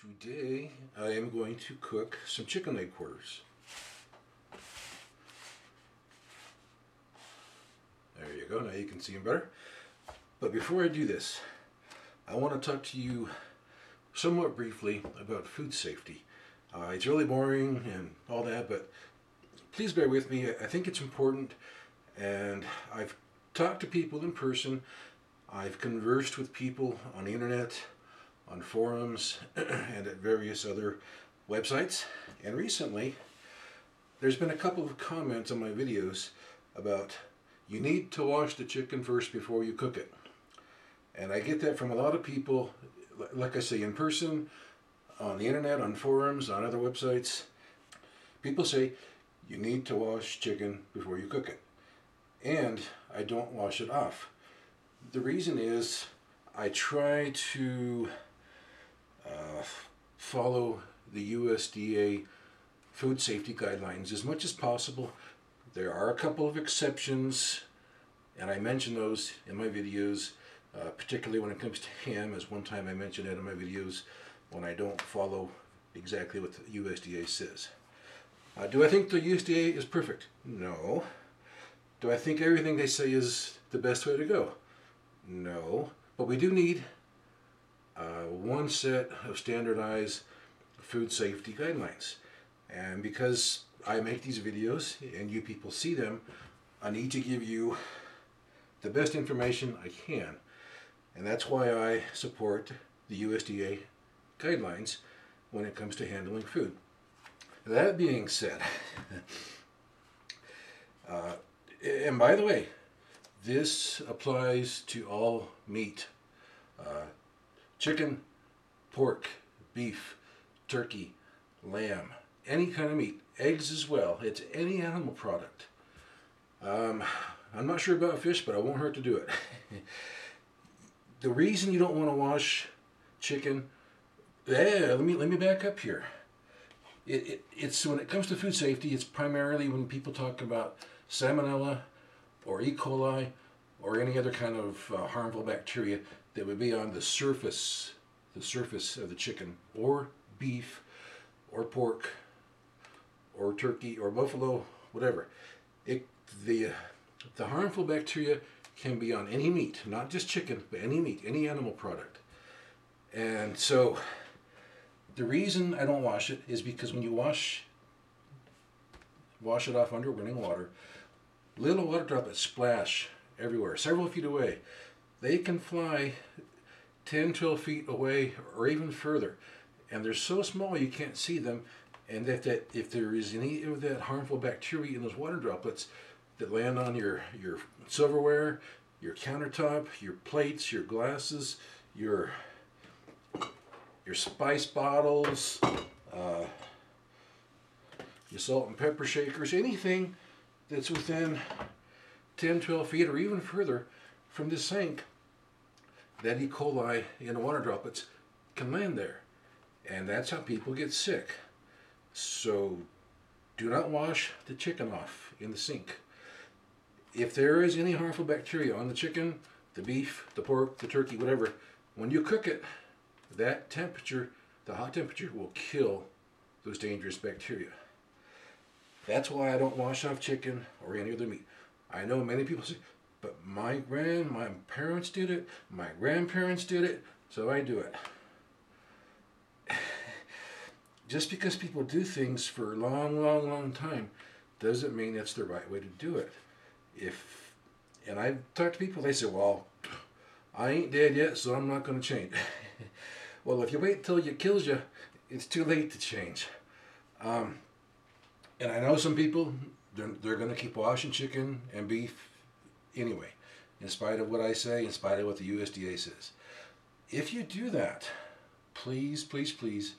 Today I am going to cook some chicken leg quarters. There you go, now you can see them better. But before I do this, I want to talk to you somewhat briefly about food safety. Uh, it's really boring and all that, but please bear with me. I think it's important, and I've talked to people in person, I've conversed with people on the internet, on forums, and at various other websites, and recently there's been a couple of comments on my videos about you need to wash the chicken first before you cook it. And I get that from a lot of people, like I say, in person, on the internet, on forums, on other websites. People say you need to wash chicken before you cook it. And I don't wash it off. The reason is I try to uh, follow the USDA food safety guidelines as much as possible. There are a couple of exceptions, and I mention those in my videos, uh, particularly when it comes to ham, as one time I mentioned it in my videos when I don't follow exactly what the USDA says. Uh, do I think the USDA is perfect? No. Do I think everything they say is the best way to go? No. But we do need uh, one set of standardized food safety guidelines. And because I make these videos and you people see them, I need to give you the best information I can. And that's why I support the USDA guidelines when it comes to handling food. That being said, uh, and by the way, this applies to all meat. Uh, chicken, pork, beef, turkey, lamb, any kind of meat, eggs as well. It's any animal product. Um, I'm not sure about fish, but I won't hurt to do it. the reason you don't want to wash chicken, yeah, let me let me back up here. It, it, it's when it comes to food safety, it's primarily when people talk about salmonella or E. coli or any other kind of uh, harmful bacteria that would be on the surface, the surface of the chicken or beef or pork or turkey or buffalo, whatever. It, the, the harmful bacteria can be on any meat, not just chicken, but any meat, any animal product. And so the reason I don't wash it is because when you wash wash it off under running water, little water droplets splash everywhere, several feet away. They can fly 10, 12 feet away or even further. And they're so small you can't see them. And if, that, if there is any of that harmful bacteria in those water droplets that land on your, your silverware, your countertop, your plates, your glasses, your, your spice bottles, uh, your salt and pepper shakers, anything that's within 10, 12 feet or even further from the sink, that E. coli in the water droplets can land there. And that's how people get sick. So do not wash the chicken off in the sink. If there is any harmful bacteria on the chicken, the beef, the pork, the turkey, whatever, when you cook it, that temperature, the hot temperature, will kill those dangerous bacteria. That's why I don't wash off chicken or any other meat. I know many people say, but my grand, my parents did it, my grandparents did it, so I do it. Just because people do things for a long, long, long time doesn't mean it's the right way to do it. If, and I've talked to people, they say, well, I ain't dead yet, so I'm not going to change. well, if you wait till it kills you, it's too late to change. Um, and I know some people, they're, they're going to keep washing chicken and beef anyway, in spite of what I say, in spite of what the USDA says. If you do that, please, please, please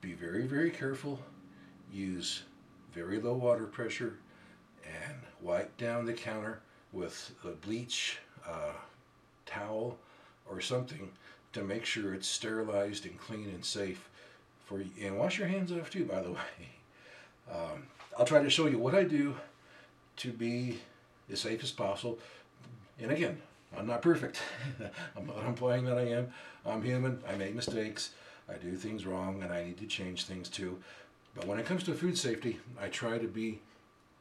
be very, very careful. Use very low water pressure and wipe down the counter with a bleach uh, towel or something to make sure it's sterilized and clean and safe for you. And wash your hands off too, by the way. Um, I'll try to show you what I do to be as safe as possible. And again, I'm not perfect. I'm not implying that I am. I'm human. I make mistakes. I do things wrong and I need to change things too. But when it comes to food safety, I try to be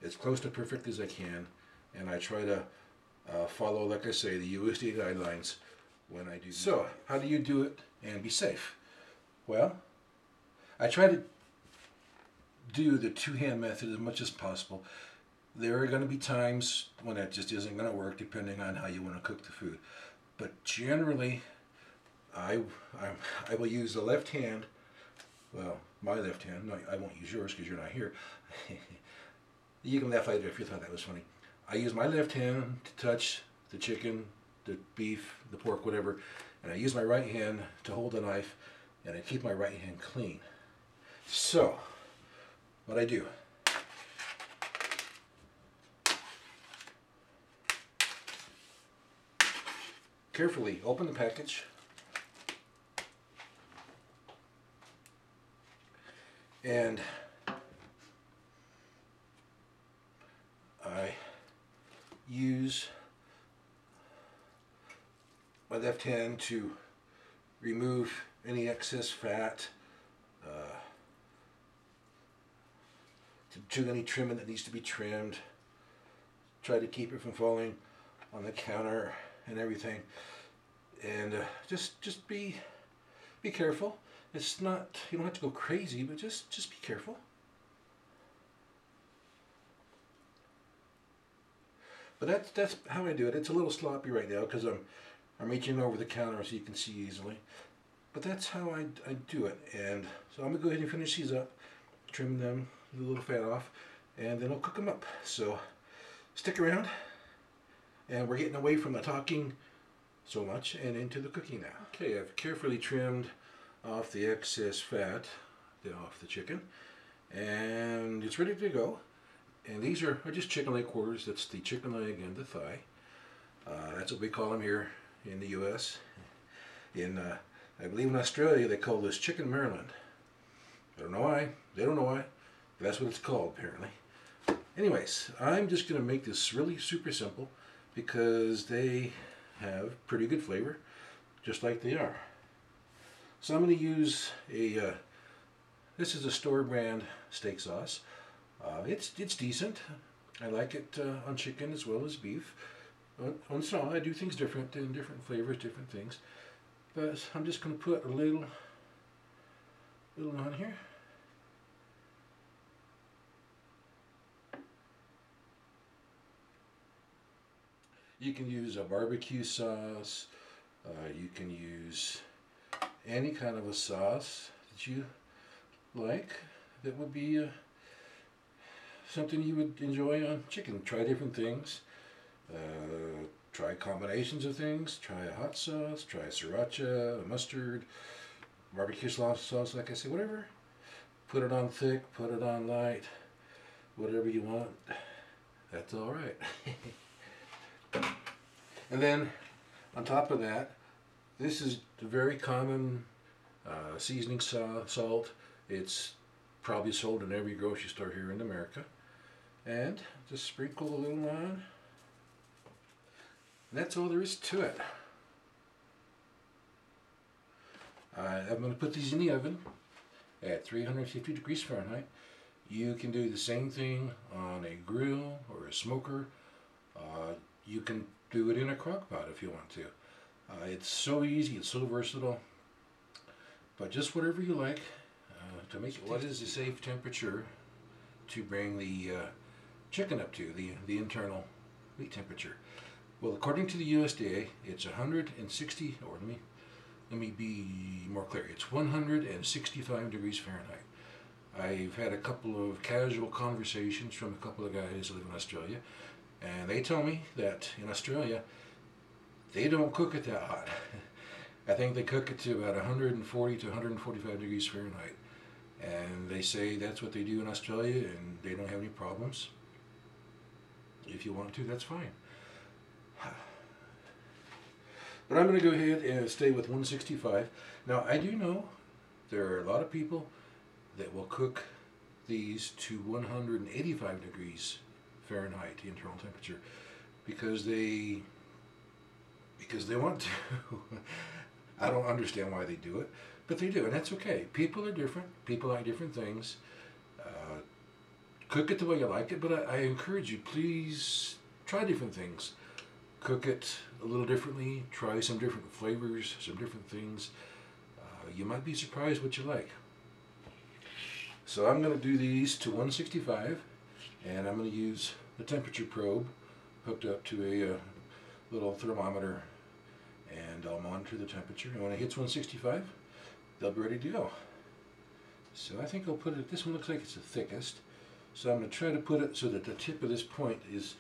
as close to perfect as I can, and I try to uh, follow, like I say, the USDA guidelines when I do. So, how do you do it and be safe? Well, I try to do the two-hand method as much as possible. There are going to be times when that just isn't going to work, depending on how you want to cook the food. But generally, I I, I will use the left hand. Well, my left hand. No, I won't use yours because you're not here. you can laugh later if you thought that was funny. I use my left hand to touch the chicken, the beef, the pork, whatever, and I use my right hand to hold the knife, and I keep my right hand clean. So, what I do. Carefully open the package. And I use my left hand to remove any excess fat, uh, to do any trimming that needs to be trimmed, try to keep it from falling on the counter and everything. And uh, just just be be careful. It's not, you don't have to go crazy, but just, just be careful. But that's, that's how I do it. It's a little sloppy right now because I'm, I'm reaching over the counter so you can see easily. But that's how I, I do it. And so I'm to go ahead and finish these up, trim them, a little fat off, and then I'll cook them up. So stick around. And we're getting away from the talking so much and into the cooking now. Okay, I've carefully trimmed off the excess fat off the chicken and it's ready to go. And these are, are just chicken leg quarters. That's the chicken leg and the thigh. Uh, that's what we call them here in the US in uh, I believe in Australia they call this chicken Maryland. I don't know why. They don't know why that's what it's called apparently. Anyways I'm just gonna make this really super simple because they have pretty good flavor just like they are so I'm going to use a, uh, this is a store brand steak sauce. Uh, it's, it's decent. I like it uh, on chicken as well as beef. On, some, I do things different in different flavors, different things. But I'm just going to put a little, little on here. You can use a barbecue sauce. Uh, you can use any kind of a sauce that you like that would be uh, something you would enjoy on chicken. Try different things. Uh, try combinations of things. Try a hot sauce. Try a sriracha, a mustard, barbecue sauce, sauce, like I say, whatever. Put it on thick, put it on light, whatever you want. That's all right. and then on top of that, this is a very common uh, seasoning salt. It's probably sold in every grocery store here in America. And just sprinkle a little on. And that's all there is to it. Uh, I'm going to put these in the oven at 350 degrees Fahrenheit. You can do the same thing on a grill or a smoker. Uh, you can do it in a crock pot if you want to. Uh, it's so easy, it's so versatile, but just whatever you like uh, to make it. What is the safe temperature to bring the uh, chicken up to, the, the internal meat temperature? Well, according to the USDA, it's 160, or let me, let me be more clear, it's 165 degrees Fahrenheit. I've had a couple of casual conversations from a couple of guys who live in Australia, and they tell me that in Australia, they don't cook it that hot. I think they cook it to about 140 to 145 degrees Fahrenheit. And they say that's what they do in Australia and they don't have any problems. If you want to, that's fine. But I'm going to go ahead and stay with 165. Now, I do know there are a lot of people that will cook these to 185 degrees Fahrenheit, the internal temperature, because they because they want to. I don't understand why they do it, but they do, and that's okay. People are different. People like different things. Uh, cook it the way you like it, but I, I encourage you, please try different things. Cook it a little differently. Try some different flavors, some different things. Uh, you might be surprised what you like. So I'm going to do these to 165, and I'm going to use the temperature probe hooked up to a uh, little thermometer, and I'll monitor the temperature. And when it hits 165, they'll be ready to go. So I think I'll put it, this one looks like it's the thickest. So I'm going to try to put it so that the tip of this point is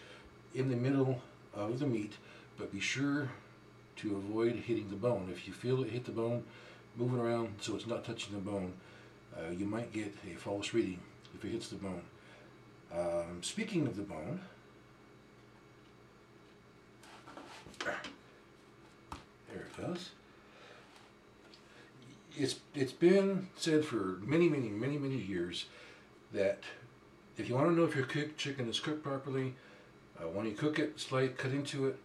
in the middle of the meat, but be sure to avoid hitting the bone. If you feel it hit the bone, move it around so it's not touching the bone. Uh, you might get a false reading if it hits the bone. Um, speaking of the bone, there it goes. It's it's been said for many many many many years that if you want to know if your chicken is cooked properly, uh, when you cook it, slice, cut into it,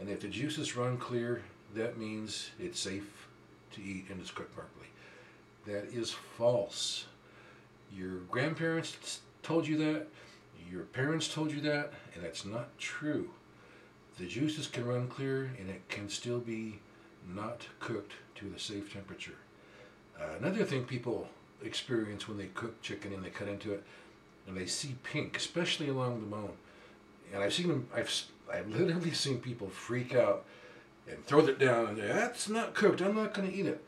and if the juices run clear, that means it's safe to eat and it's cooked properly. That is false. Your grandparents told you that, your parents told you that, and that's not true. The juices can run clear and it can still be not cooked to the safe temperature. Uh, another thing people experience when they cook chicken and they cut into it, and they see pink, especially along the bone. And I've seen them. I've I've literally seen people freak out and throw it down and say, "That's not cooked. I'm not going to eat it."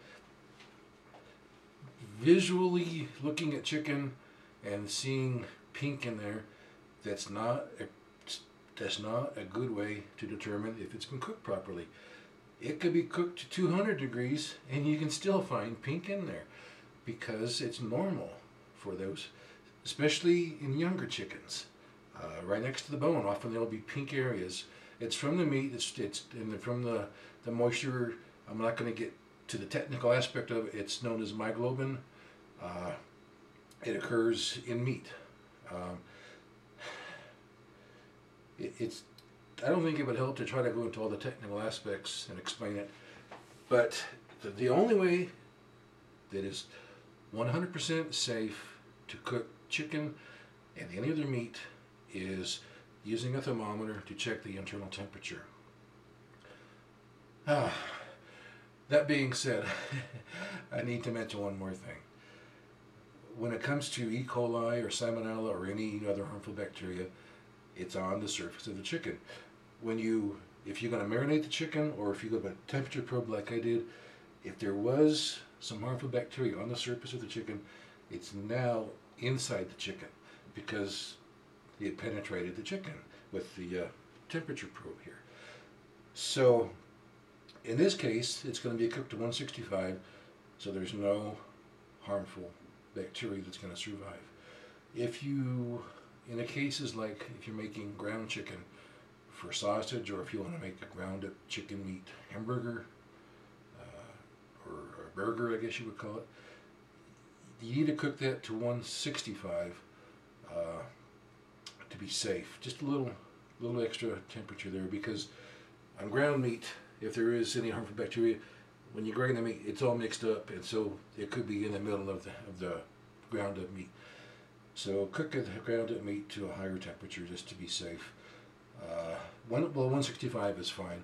Visually looking at chicken and seeing pink in there, that's not a, that's not a good way to determine if it's been cooked properly. It could be cooked to 200 degrees and you can still find pink in there because it's normal for those especially in younger chickens. Uh, right next to the bone, often there'll be pink areas. It's from the meat, it's, it's and from the, the moisture. I'm not going to get to the technical aspect of it. It's known as myoglobin. Uh, it occurs in meat. Um, it, it's I don't think it would help to try to go into all the technical aspects and explain it, but the, the only way that is 100% safe to cook chicken and any other meat is using a thermometer to check the internal temperature. Ah, that being said, I need to mention one more thing. When it comes to E. coli or salmonella or any other harmful bacteria, it's on the surface of the chicken. When you, if you're going to marinate the chicken or if you go by temperature probe like I did, if there was some harmful bacteria on the surface of the chicken, it's now inside the chicken because it penetrated the chicken with the uh, temperature probe here. So in this case, it's going to be cooked to 165, so there's no harmful bacteria that's going to survive. If you, in the cases like if you're making ground chicken for sausage, or if you want to make a ground up chicken meat hamburger, uh, or a burger, I guess you would call it, you need to cook that to 165 uh, to be safe. Just a little, little extra temperature there because on ground meat, if there is any harmful bacteria, when you grind the meat, it's all mixed up, and so it could be in the middle of the of the ground up meat. So cook the ground up meat to a higher temperature just to be safe. Uh, one, well, 165 is fine.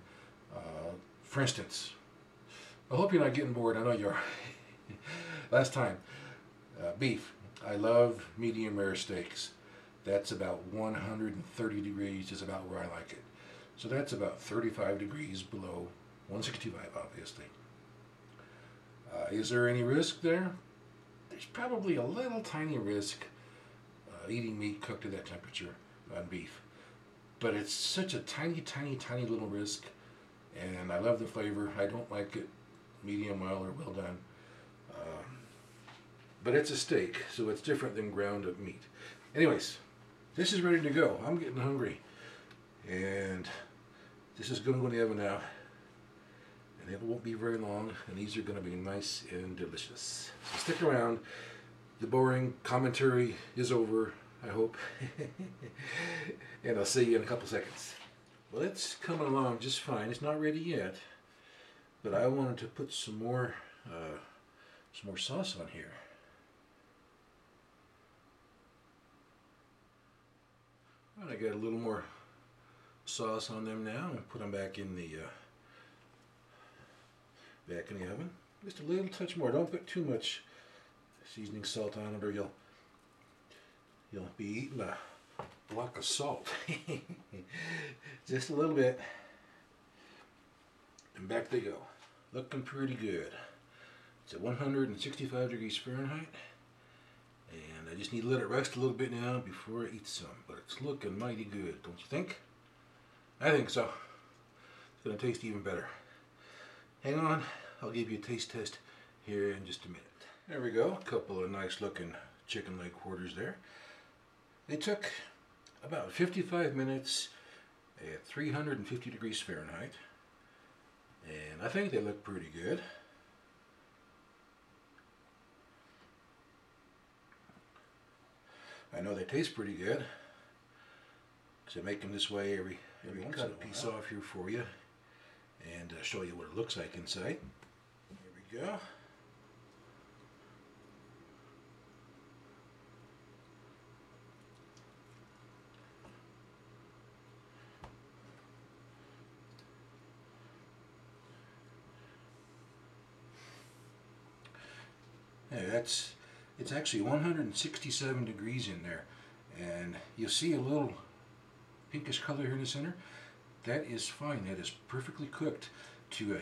Uh, for instance, I hope you're not getting bored. I know you are. Last time, uh, beef. I love medium rare steaks. That's about 130 degrees is about where I like it. So that's about 35 degrees below 165, obviously. Uh, is there any risk there? There's probably a little tiny risk uh, eating meat cooked at that temperature on beef. But it's such a tiny, tiny, tiny little risk. And I love the flavor. I don't like it medium well or well done. Um, but it's a steak, so it's different than ground up meat. Anyways, this is ready to go. I'm getting hungry. And this is going to go in the oven now. And it won't be very long, and these are going to be nice and delicious. So stick around. The boring commentary is over, I hope. and I'll see you in a couple seconds. Well, it's coming along just fine. It's not ready yet. but I wanted to put some more uh, some more sauce on here. And I got a little more sauce on them now and put them back in the uh, back in the oven. Just a little touch more. Don't put too much seasoning salt on it or you'll you'll be eating a block of salt. Just a little bit. And back they go. Looking pretty good. It's at 165 degrees Fahrenheit. And I just need to let it rest a little bit now before I eat some. But it's looking mighty good, don't you think? I think so. It's going to taste even better. Hang on, I'll give you a taste test here in just a minute. There we go, a couple of nice looking chicken leg quarters there. They took about 55 minutes at 350 degrees Fahrenheit. And I think they look pretty good. I know they taste pretty good. Because I make them this way every, every cut a piece off here for you and uh, show you what it looks like inside. Go. Yeah, that's it's actually 167 degrees in there and you'll see a little pinkish color here in the center that is fine that is perfectly cooked to a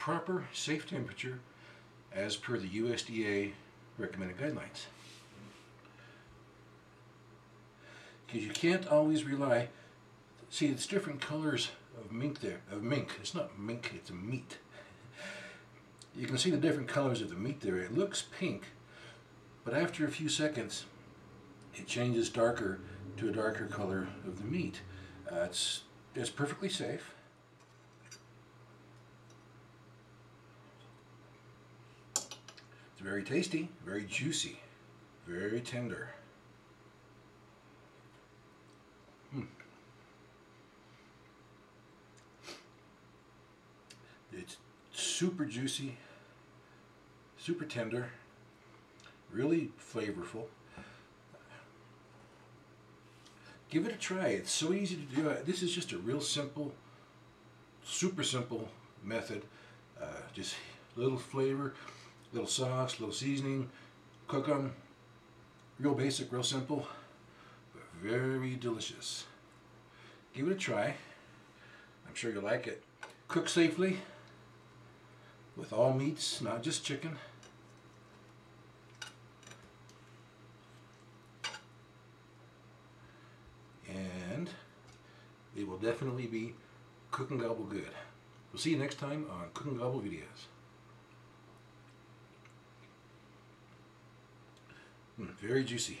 proper safe temperature as per the USDA recommended guidelines because you can't always rely see it's different colors of mink there of mink it's not mink it's meat you can see the different colors of the meat there. It looks pink, but after a few seconds, it changes darker to a darker color of the meat. Uh, it's, it's perfectly safe. It's very tasty, very juicy, very tender. Hmm. It's super juicy, super tender, really flavorful. Give it a try. It's so easy to do. This is just a real simple, super simple method. Uh, just little flavor, little sauce, little seasoning, cook them. Real basic, real simple, but very delicious. Give it a try. I'm sure you'll like it. Cook safely with all meats, not just chicken. And it will definitely be Cook and Gobble good. We'll see you next time on Cook and Gobble videos. Very juicy.